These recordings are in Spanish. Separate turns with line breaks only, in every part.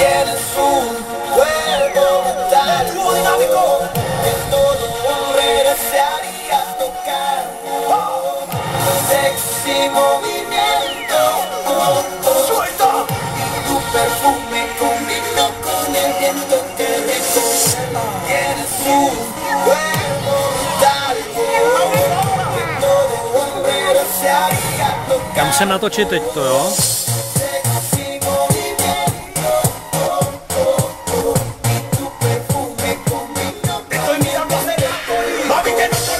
tiene su cuerpo tan dinámico que todo hombre desearía tocar. Oh, sexy movimiento, oh, oh, suelta. Y tu perfume combinó con el viento que
me rico. Tiene su
cuerpo tan que todo hombre desearía tocar.
Se to, jo? Hey!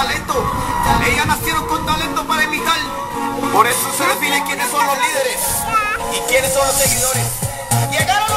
talento. Ellas nacieron con talento para imitar. Por eso se define quiénes son los líderes y quiénes son los seguidores. Llegaron